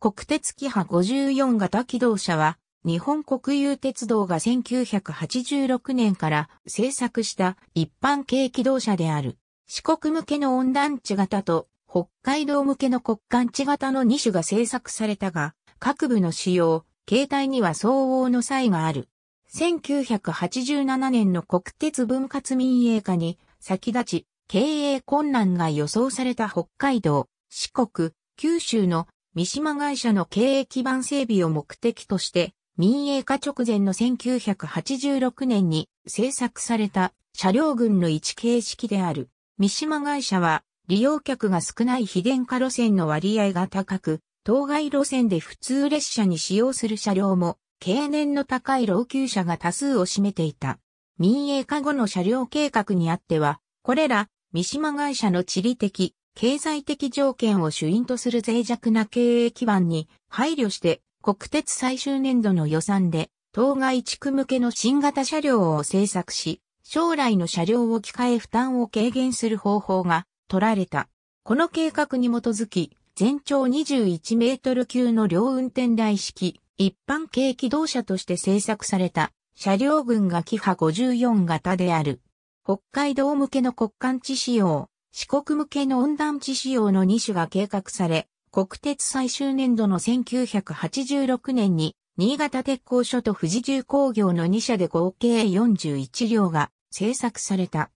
国鉄キハ54型機動車は、日本国有鉄道が1986年から製作した一般軽機動車である。四国向けの温暖地型と北海道向けの国間地型の2種が製作されたが、各部の仕様、形態には相応の差異がある。1987年の国鉄分割民営化に先立ち、経営困難が予想された北海道、四国、九州の三島会社の経営基盤整備を目的として、民営化直前の1986年に製作された車両群の一形式である。三島会社は利用客が少ない非電化路線の割合が高く、当該路線で普通列車に使用する車両も、経年の高い老朽車が多数を占めていた。民営化後の車両計画にあっては、これら、三島会社の地理的、経済的条件を主因とする脆弱な経営基盤に配慮して国鉄最終年度の予算で当該地区向けの新型車両を製作し、将来の車両を機械負担を軽減する方法が取られた。この計画に基づき、全長21メートル級の両運転台式一般軽機動車として製作された車両群がキハ54型である。北海道向けの国間地仕様、四国向けの温暖地仕様の2種が計画され、国鉄最終年度の1986年に、新潟鉄工所と富士重工業の2社で合計41両が製作された。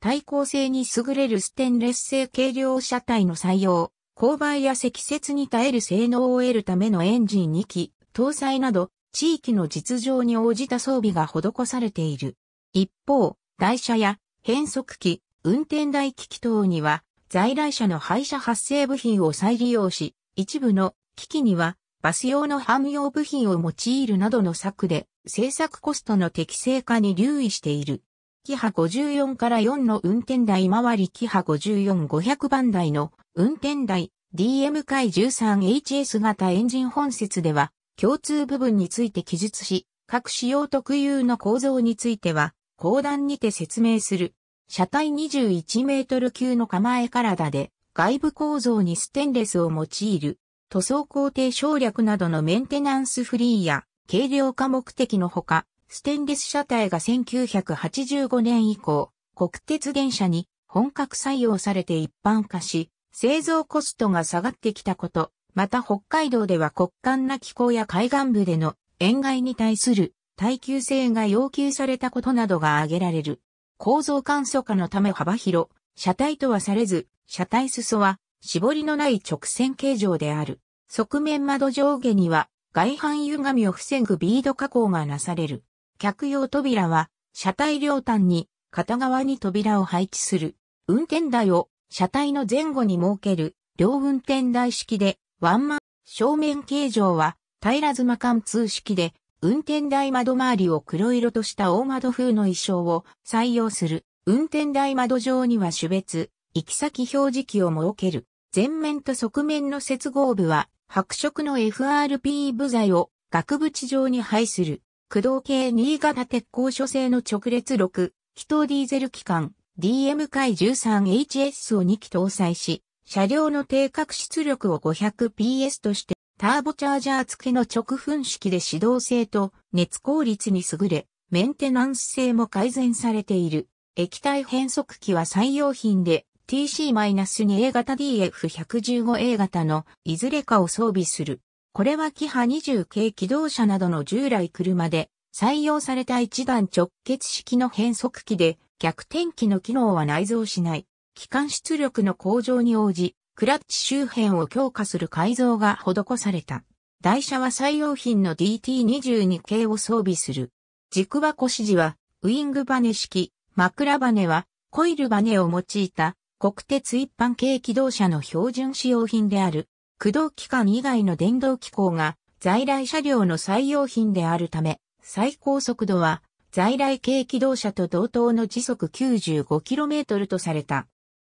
対抗性に優れるステンレス製軽量車体の採用、勾配や積雪に耐える性能を得るためのエンジン2機、搭載など、地域の実情に応じた装備が施されている。一方、台車や変速機、運転台機器等には在来車の廃車発生部品を再利用し、一部の機器にはバス用のハム用部品を用いるなどの策で製作コストの適正化に留意している。キハ54から4の運転台周りキハ54-500番台の運転台 DM 回 13HS 型エンジン本節では共通部分について記述し、各仕様特有の構造については、講談にて説明する。車体21メートル級の構え体で、外部構造にステンレスを用いる、塗装工程省略などのメンテナンスフリーや、軽量化目的のほか、ステンレス車体が1985年以降、国鉄電車に本格採用されて一般化し、製造コストが下がってきたこと、また北海道では国間な気候や海岸部での塩害に対する耐久性が要求されたことなどが挙げられる。構造簡素化のため幅広、車体とはされず、車体裾は絞りのない直線形状である。側面窓上下には外反歪みを防ぐビード加工がなされる。客用扉は車体両端に片側に扉を配置する。運転台を車体の前後に設ける両運転台式でワンマン正面形状は平妻貫通式で運転台窓周りを黒色とした大窓風の衣装を採用する。運転台窓上には種別、行き先表示器を設ける。前面と側面の接合部は白色の FRP 部材を額縁状に配する。駆動系新潟鉄鋼所製の直列6、気筒ディーゼル機関 DM 回 13HS を2機搭載し、車両の低角出力を 500PS としてターボチャージャー付きの直噴式で指導性と熱効率に優れ、メンテナンス性も改善されている。液体変速機は採用品で TC-2A 型 DF115A 型のいずれかを装備する。これはキハ20系機動車などの従来車で採用された一段直結式の変速機で逆転機の機能は内蔵しない。機関出力の向上に応じ、クラッチ周辺を強化する改造が施された。台車は採用品の DT22 系を装備する。軸箱指示は、ウィングバネ式、枕バネは、コイルバネを用いた、国鉄一般軽機動車の標準使用品である。駆動機関以外の電動機構が、在来車両の採用品であるため、最高速度は、在来軽機動車と同等の時速 95km とされた。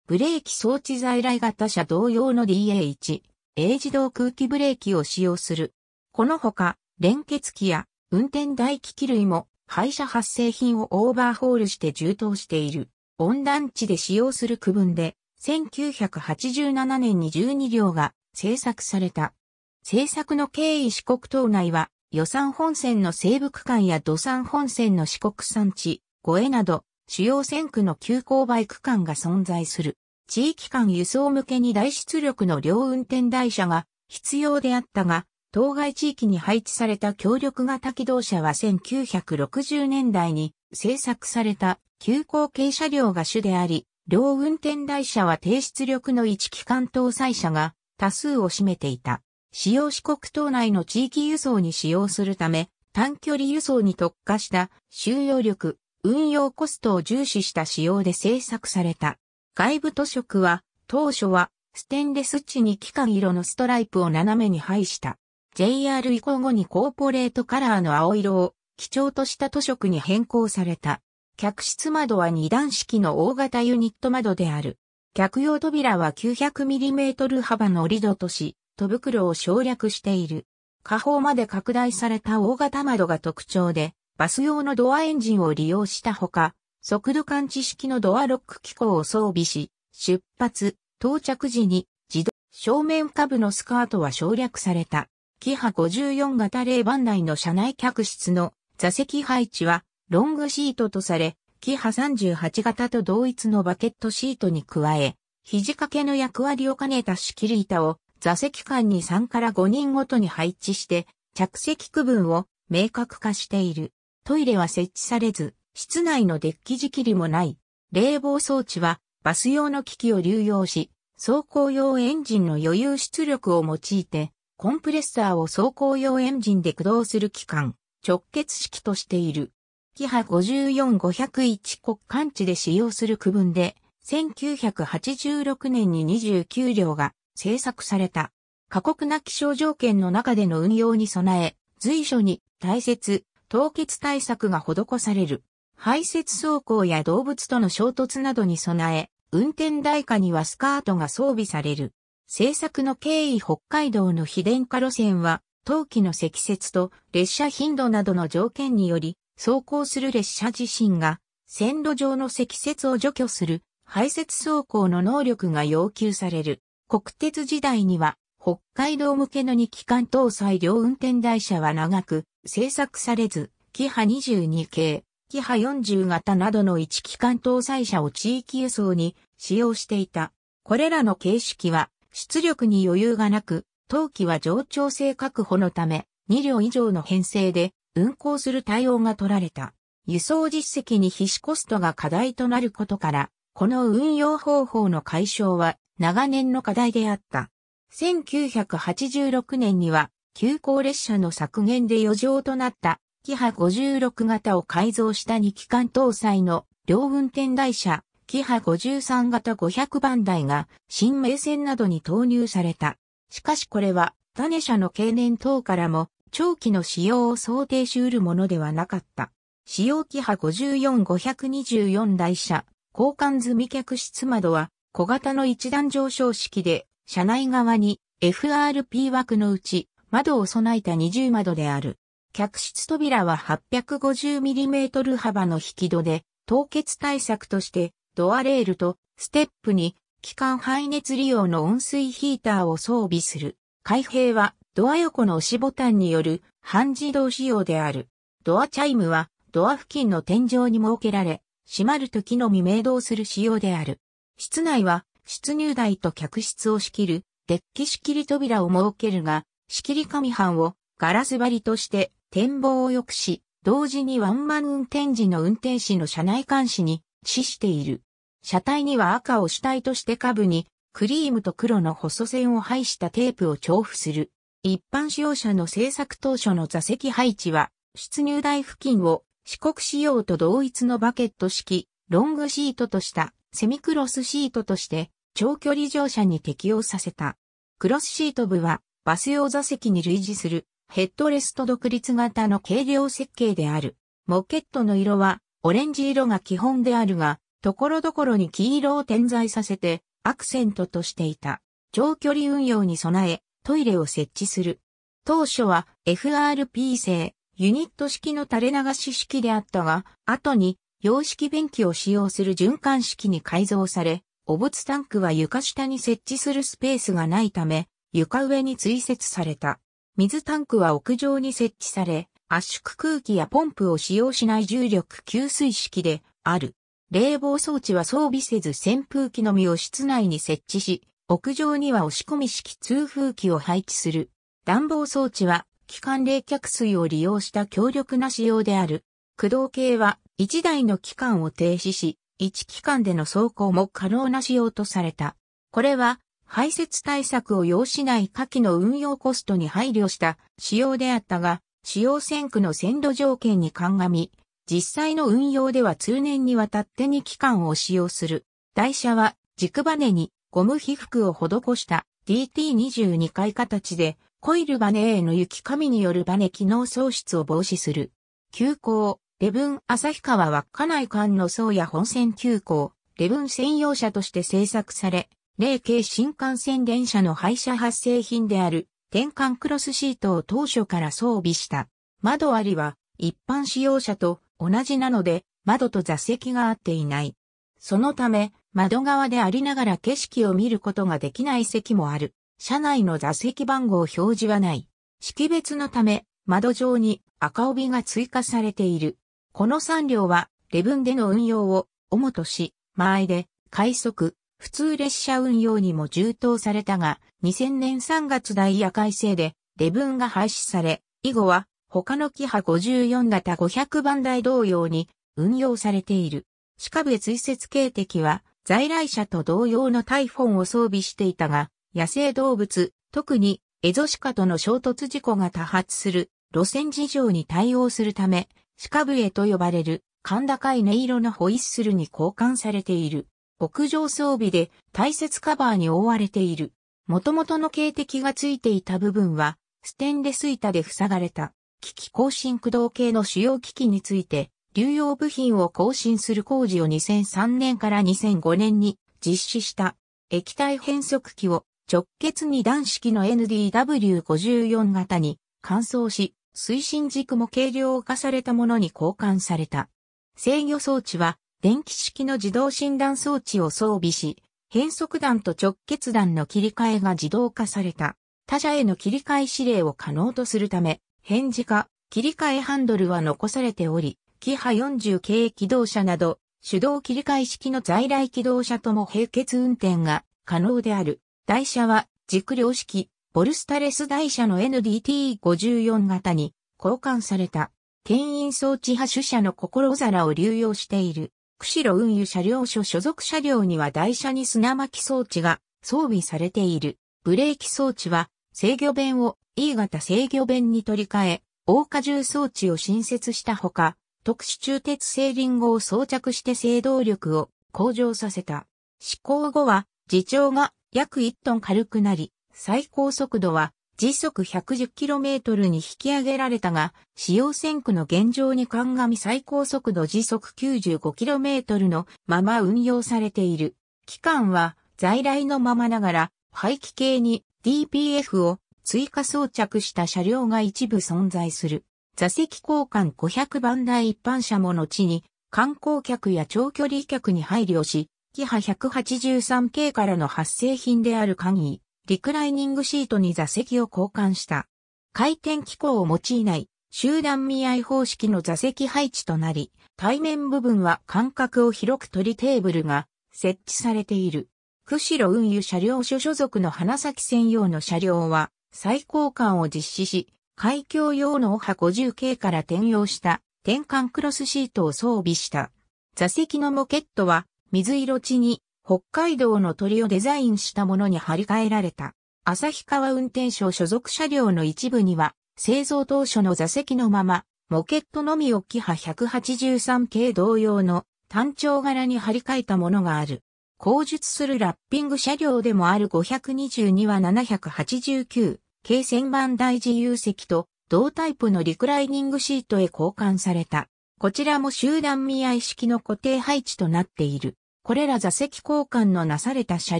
ブレーキ装置在来型車同様の DA1、A 自動空気ブレーキを使用する。このほか、連結機や運転台機器類も廃車発生品をオーバーホールして充当している。温暖地で使用する区分で、1987年に12両が製作された。政策の経緯四国島内は予算本線の西部区間や土産本線の四国山地、護衛など主要線区の急勾配区間が存在する。地域間輸送向けに大出力の両運転台車が必要であったが、当該地域に配置された協力型機動車は1960年代に製作された急行軽車両が主であり、両運転台車は低出力の一機関搭載車が多数を占めていた。使用四国島内の地域輸送に使用するため、短距離輸送に特化した収容力、運用コストを重視した仕様で製作された。外部塗色は、当初は、ステンレス地に機関色のストライプを斜めに配した。JR 移行後にコーポレートカラーの青色を基調とした塗色に変更された。客室窓は二段式の大型ユニット窓である。客用扉は 900mm 幅のリドとし、戸袋を省略している。下方まで拡大された大型窓が特徴で、バス用のドアエンジンを利用したほか、速度感知式のドアロック機構を装備し、出発、到着時に自動、正面下部のスカートは省略された。キハ54型0番内の車内客室の座席配置はロングシートとされ、キハ38型と同一のバケットシートに加え、肘掛けの役割を兼ねた仕切り板を座席間に3から5人ごとに配置して着席区分を明確化している。トイレは設置されず、室内のデッキ仕切りもない。冷房装置はバス用の機器を流用し、走行用エンジンの余裕出力を用いて、コンプレッサーを走行用エンジンで駆動する機関、直結式としている。キハ54501国間地で使用する区分で、1986年に29両が製作された。過酷な気象条件の中での運用に備え、随所に大雪、凍結対策が施される。排泄走行や動物との衝突などに備え、運転台下にはスカートが装備される。製作の経緯北海道の非電化路線は、冬季の積雪と列車頻度などの条件により、走行する列車自身が、線路上の積雪を除去する排泄走行の能力が要求される。国鉄時代には、北海道向けの2機関搭載両運転台車は長く製作されず、キハ22系、キハ40型などの一機関搭載車を地域輸送に使用していた。これらの形式は出力に余裕がなく、当機は上調性確保のため2両以上の編成で運行する対応が取られた。輸送実績に非死コストが課題となることから、この運用方法の解消は長年の課題であった。1986年には急行列車の削減で余剰となったキハ56型を改造した2機関搭載の両運転台車、キハ53型500番台が新名線などに投入された。しかしこれは種車の経年等からも長期の使用を想定し得るものではなかった。使用キハ54-524台車、交換済み客室窓は小型の一段上昇式で車内側に FRP 枠のうち窓を備えた二重窓である。客室扉は 850mm 幅の引き戸で、凍結対策としてドアレールとステップに機関排熱利用の温水ヒーターを装備する。開閉はドア横の押しボタンによる半自動仕様である。ドアチャイムはドア付近の天井に設けられ、閉まる時のみ明動する仕様である。室内は出入台と客室を仕切るデッキ仕切り扉を設けるが、仕切り紙版をガラス張りとして展望を良くし、同時にワンマン運転時の運転士の車内監視に死している。車体には赤を主体として下部にクリームと黒の細線を配したテープを調布する。一般使用者の製作当初の座席配置は、出入台付近を四国仕様と同一のバケット式、ロングシートとしたセミクロスシートとして長距離乗車に適用させた。クロスシート部はバス用座席に類似するヘッドレスト独立型の軽量設計である。モケットの色はオレンジ色が基本であるが、ところどころに黄色を点在させてアクセントとしていた。長距離運用に備えトイレを設置する。当初は FRP 製ユニット式の垂れ流し式であったが、後に洋式便器を使用する循環式に改造され、汚物タンクは床下に設置するスペースがないため、床上に追設された。水タンクは屋上に設置され、圧縮空気やポンプを使用しない重力給水式である。冷房装置は装備せず扇風機のみを室内に設置し、屋上には押し込み式通風機を配置する。暖房装置は気管冷却水を利用した強力な仕様である。駆動系は1台の機関を停止し、1機関での走行も可能な仕様とされた。これは排泄対策を要しない下記の運用コストに配慮した仕様であったが、使用線区の線路条件に鑑み、実際の運用では通年にわたって2機関を使用する。台車は軸バネにゴム被覆を施した DT22 回形で、コイルバネへの雪紙によるバネ機能喪失を防止する。急行、レブン旭川稚内間の層や本線急行、レブン専用車として製作され、霊系新幹線電車の廃車発生品である転換クロスシートを当初から装備した。窓ありは一般使用車と同じなので窓と座席が合っていない。そのため窓側でありながら景色を見ることができない席もある。車内の座席番号表示はない。識別のため窓上に赤帯が追加されている。この3両はレブンでの運用を主とし、前で快速、普通列車運用にも充当されたが、2000年3月ダイヤ改正で、レブンが廃止され、以後は、他のキハ54型500番台同様に運用されている。鹿部追跡警笛は、在来車と同様のタイフォンを装備していたが、野生動物、特にエゾシカとの衝突事故が多発する路線事情に対応するため、鹿笛と呼ばれる甲高い音色のホイッスルに交換されている。屋上装備で大切カバーに覆われている。元々の警笛がついていた部分は、ステンレス板で塞がれた。機器更新駆動系の主要機器について、流用部品を更新する工事を2003年から2005年に実施した。液体変速機を直結に段式の NDW54 型に換装し、推進軸も軽量化されたものに交換された。制御装置は電気式の自動診断装置を装備し、変速弾と直結弾の切り替えが自動化された。他社への切り替え指令を可能とするため、返事化、切り替えハンドルは残されており、キハ40系機動車など、手動切り替え式の在来機動車とも並結運転が可能である。台車は軸量式、ボルスタレス台車の NDT54 型に交換された。牽引装置派主車の心皿を流用している。釧路運輸車両所所属車両には台車に砂巻き装置が装備されている。ブレーキ装置は制御弁を E 型制御弁に取り替え、大荷重装置を新設したほか、特殊中鉄製リンゴを装着して制動力を向上させた。施行後は、自重が約1トン軽くなり、最高速度は時速 110km に引き上げられたが、使用線区の現状に鑑み最高速度時速 95km のまま運用されている。期間は在来のままながら、排気系に DPF を追加装着した車両が一部存在する。座席交換500番台一般車も後に、観光客や長距離客に配慮し、キハ183系からの発生品である鍵、リクライニングシートに座席を交換した。回転機構を用いない集団見合い方式の座席配置となり、対面部分は間隔を広く取りテーブルが設置されている。釧路運輸車両所所属の花咲専用の車両は再交換を実施し、海峡用のオハ50系から転用した転換クロスシートを装備した。座席のモケットは水色地に北海道の鳥をデザインしたものに張り替えられた。旭川運転省所属車両の一部には、製造当初の座席のまま、モケットのみをキハ183系同様の単調柄に張り替えたものがある。後述するラッピング車両でもある522は789系線番台自由席と同タイプのリクライニングシートへ交換された。こちらも集団見合い式の固定配置となっている。これら座席交換のなされた車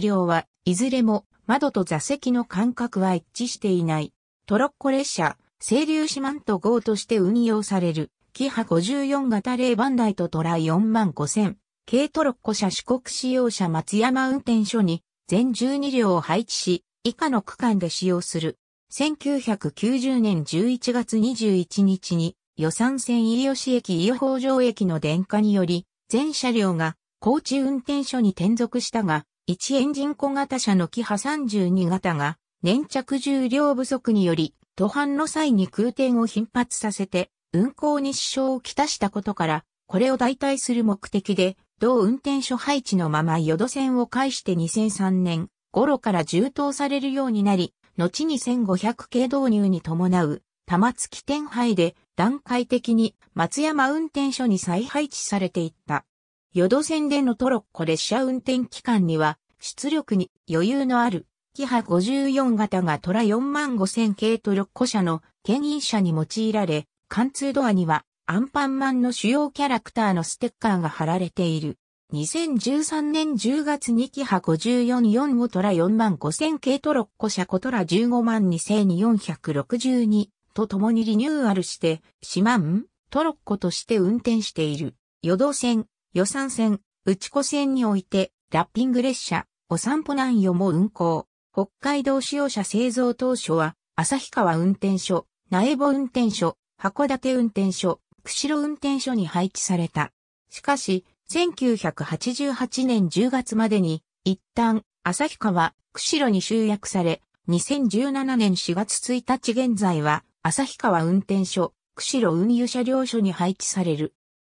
両はいずれも窓と座席の間隔は一致していない。トロッコ列車、清流四万と号として運用される、キハ54型0番台とトラ4万5000、軽トロッコ車四国使用車松山運転所に全12両を配置し、以下の区間で使用する。1990年11月21日に予算線飯吉駅伊予北条駅の電化により、全車両が高知運転所に転属したが、1エンジン小型車のキハ32型が粘着重量不足により、途半の際に空転を頻発させて、運行に支障をきたしたことから、これを代替する目的で、同運転所配置のまま淀線を介して2003年頃から充当されるようになり、後に1500系導入に伴う玉突き点配で段階的に松山運転所に再配置されていった。淀線でのトロッコ列車運転期間には出力に余裕のあるキハ54型がトラ4万5000系トロッコ車の牽引車に用いられ、貫通ドアにはアンパンマンの主要キャラクターのステッカーが貼られている。2013年10月にキハ544をトラ4万5000系トロッコ車コトラ15万2462と共にリニューアルして、四万トロッコとして運転している。淀線、予算線、内子線において、ラッピング列車、お散歩南予も運行。北海道使用車製造当初は、旭川運転所、苗穂運転所、函館運転所、釧路運転所に配置された。しかし、1988年10月までに、一旦、旭川、釧路に集約され、2017年4月1日現在は、旭川運転所、釧路運輸車両所に配置される。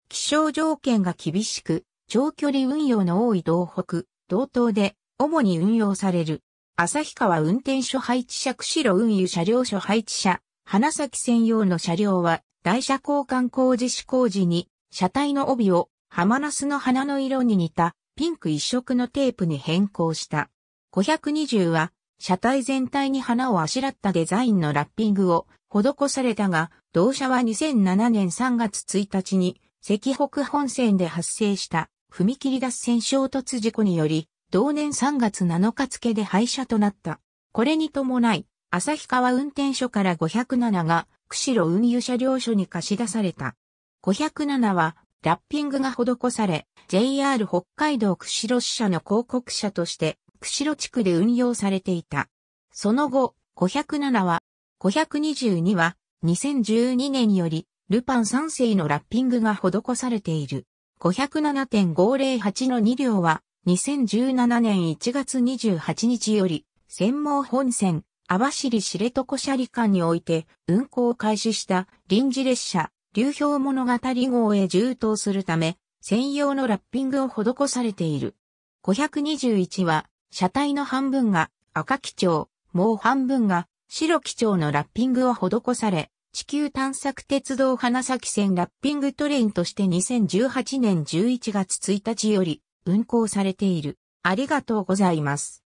気象条件が厳しく、長距離運用の多い道北、道東で、主に運用される。旭川運転所配置車釧路運輸車両所配置車、花咲専用の車両は、台車交換工事施工時に、車体の帯を、浜ナスの花の色に似た、ピンク一色のテープに変更した。520は、車体全体に花をあしらったデザインのラッピングを施されたが、同社は2007年3月1日に、石北本線で発生した踏切脱線衝突事故により、同年3月7日付で廃車となった。これに伴い、旭川運転所から507が、釧路運輸車両所に貸し出された。507は、ラッピングが施され、JR 北海道釧路支社の広告車として、釧路地区で運用されていた。その後、507は、522は、2012年より、ルパン3世のラッピングが施されている。507.508の2両は、2017年1月28日より、専門本線、網走知床車里間において運行を開始した臨時列車、流氷物語号へ充当するため、専用のラッピングを施されている。521は、車体の半分が赤基調、もう半分が白基調のラッピングを施され、地球探索鉄道花咲線ラッピングトレインとして2018年11月1日より運行されている。ありがとうございます。